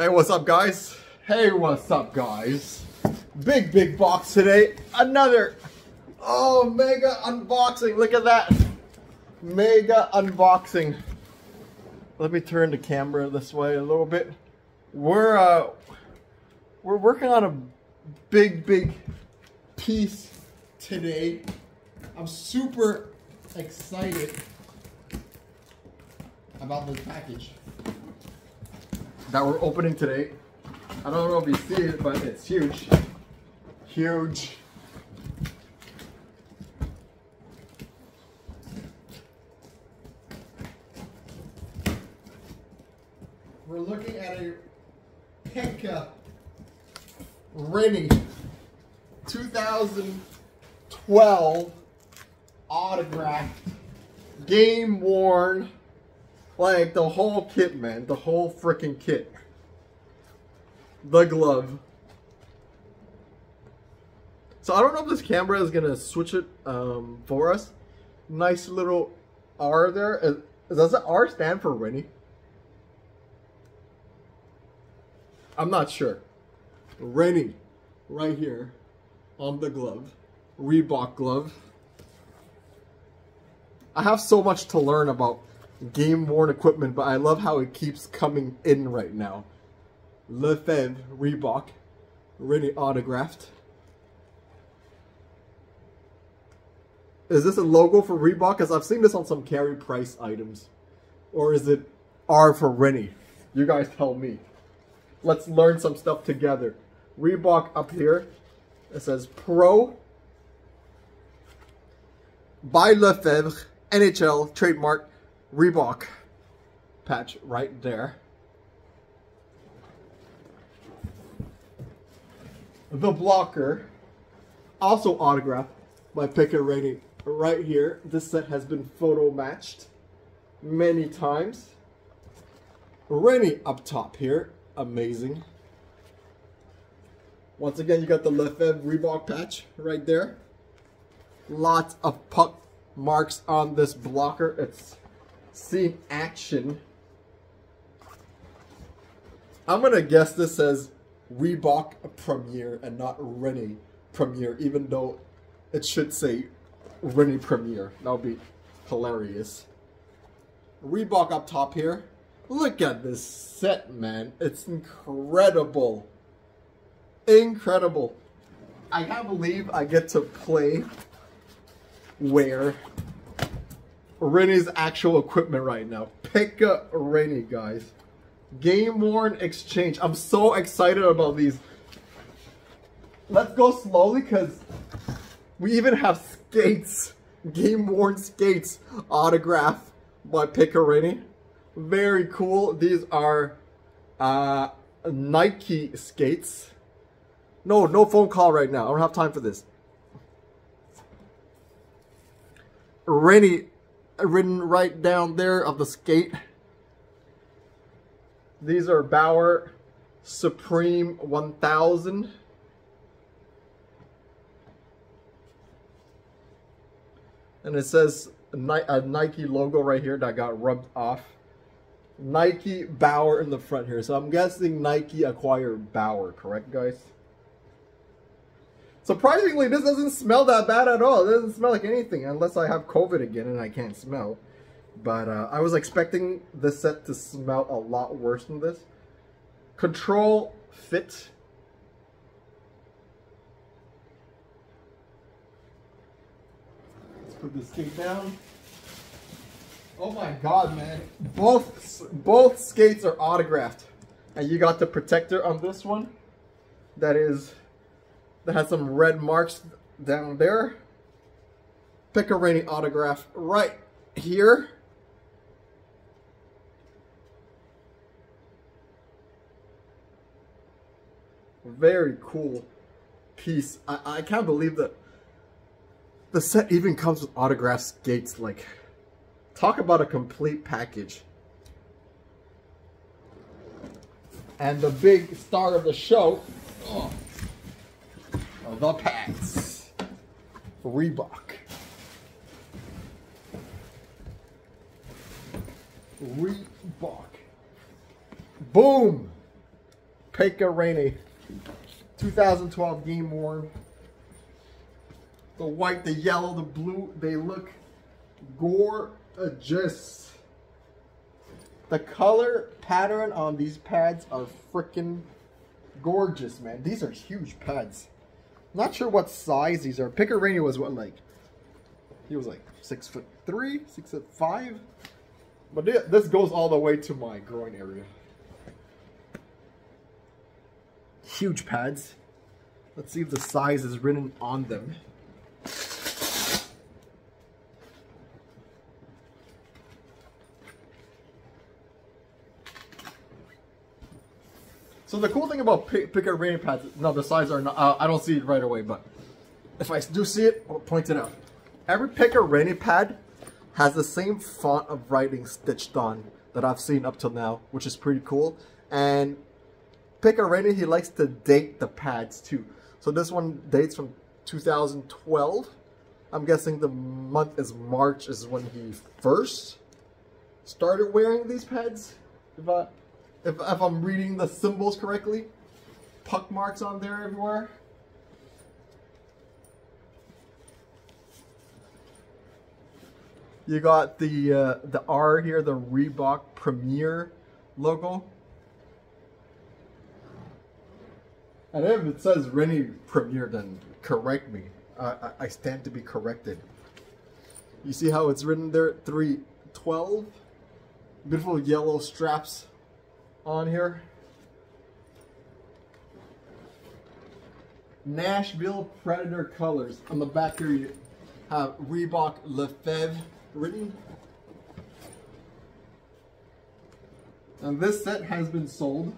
Hey, what's up, guys? Hey, what's up, guys? Big, big box today. Another, oh, mega unboxing. Look at that. Mega unboxing. Let me turn the camera this way a little bit. We're, uh, we're working on a big, big piece today. I'm super excited about this package that we're opening today. I don't know if you see it, but it's huge. Huge. We're looking at a Pekka Rinne 2012 autographed, game worn, like the whole kit, man. The whole freaking kit. The glove. So I don't know if this camera is gonna switch it um, for us. Nice little R there. Does the R stand for Rinne? I'm not sure. Rinne, right here on the glove. Reebok glove. I have so much to learn about game worn equipment, but I love how it keeps coming in right now. Lefebvre Reebok, really autographed. Is this a logo for Reebok? Because I've seen this on some Carey Price items. Or is it R for Rinne? You guys tell me. Let's learn some stuff together. Reebok up here. It says Pro by Lefebvre NHL trademark Reebok patch right there. The blocker, also autographed by Pekka Rinne right here. This set has been photo matched many times. Rinne up top here, amazing. Once again, you got the Lefebvre Reebok patch right there. Lots of puck marks on this blocker. It's seen action. I'm gonna guess this says Reebok Premier and not Rinne Premier, even though it should say Rinne Premier. That would be hilarious. Reebok up top here. Look at this set, man. It's incredible. Incredible. I can't believe I get to play where Rinne's actual equipment right now. Pekka Rinne, guys. Game Worn Exchange. I'm so excited about these. Let's go slowly because we even have skates. Game Worn skates autograph by Rinne. Very cool. These are uh, Nike skates. No, no phone call right now. I don't have time for this. Rinne Uh, written right down there of the skate. These are Bauer Supreme 1000. And it says a Nike logo right here that got rubbed off. Nike Bauer in the front here. So I'm guessing Nike acquired Bauer, correct guys? Surprisingly, this doesn't smell that bad at all. It doesn't smell like anything unless I have COVID again and I can't smell. But uh, I was expecting this set to smell a lot worse than this. Control fit. Let's put this skate down. Oh my god, man. Both, both skates are autographed. And you got the protector on this one. That is that has some red marks down there. Pekka Rinne autograph right here. Very cool piece. I, I can't believe that the set even comes with autograph skates. Like, talk about a complete package. And the big star of the show. Oh Oh, the pants. Reebok. Reebok. Boom! Pekka Rinne. 2012 game worn. The white, the yellow, the blue, they look gorgeous. The color pattern on these pads are freaking gorgeous, man. These are huge pads. Not sure what size these are. Pekka Rinne was what, like, he was like six foot three, six foot five. But this goes all the way to my groin area. Huge pads. Let's see if the size is written on them. So the cool thing about pick, Pekka Rinne pads, no, the size are not, uh, I don't see it right away, but if I do see it, I'll point it out. Every Pekka Rinne pad has the same font of writing stitched on that I've seen up till now, which is pretty cool. And Pekka Rinne, he likes to date the pads too. So this one dates from 2012. I'm guessing the month is March is when he first started wearing these pads. If I if, if I'm reading the symbols correctly. Puck marks on there everywhere. You got the uh, the R here, the Reebok Premier logo. And if it says Rinne Premier, then correct me. I, I stand to be corrected. You see how it's written there? 312. Beautiful yellow straps on here. Nashville Predator colors. On the back here you have Reebok Lefebvre written. And this set has been sold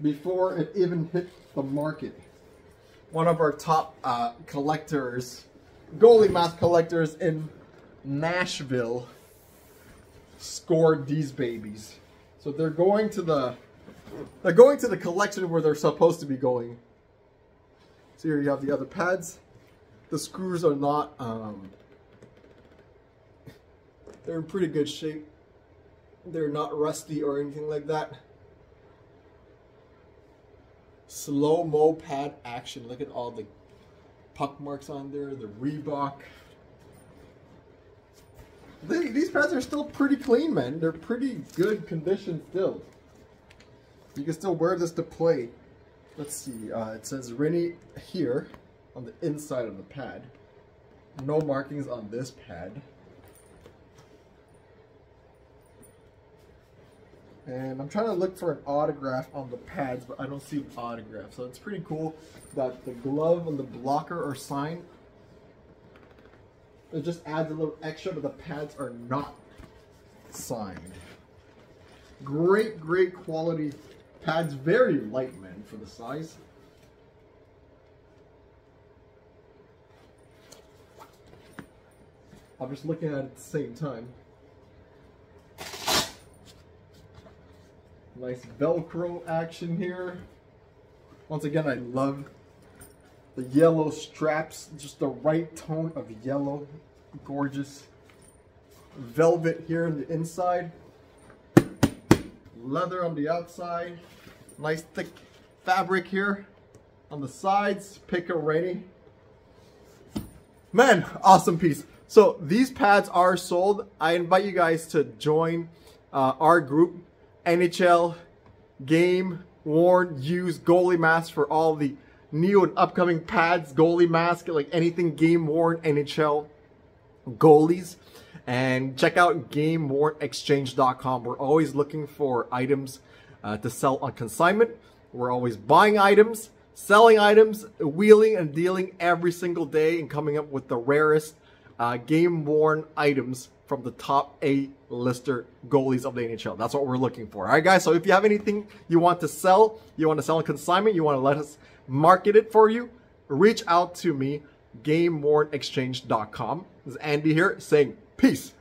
before it even hit the market. One of our top uh, collectors, goalie mask collectors in Nashville scored these babies. So they're going to the they're going to the collection where they're supposed to be going. So here you have the other pads. The screws are not um, they're in pretty good shape. They're not rusty or anything like that. Slow-mo pad action. Look at all the puck marks on there, the Reebok. These pads are still pretty clean, man. They're pretty good condition still. You can still wear this to play. Let's see. Uh, it says Rinne here on the inside of the pad. No markings on this pad. And I'm trying to look for an autograph on the pads, but I don't see an autograph. So it's pretty cool that the glove and the blocker are signed it just adds a little extra, but the pads are not signed. Great, great quality pads. Very light, man, for the size. I'm just looking at it at the same time. Nice Velcro action here. Once again, I love the yellow straps, just the right tone of yellow. Gorgeous. Velvet here on the inside. Leather on the outside. Nice thick fabric here on the sides. Pekka Rinne. Man, awesome piece. So these pads are sold. I invite you guys to join uh, our group, NHL Game Worn Used Goalie Mask for all the new and upcoming pads, goalie mask, like anything game worn NHL goalies. And check out GameWornExchange.com. We're always looking for items uh, to sell on consignment. We're always buying items, selling items, wheeling and dealing every single day and coming up with the rarest uh, game-worn items from the top eight lister goalies of the NHL. That's what we're looking for. All right, guys. So if you have anything you want to sell, you want to sell on consignment, you want to let us market it for you, reach out to me, GameWornExchange.com. This is Andy here saying peace.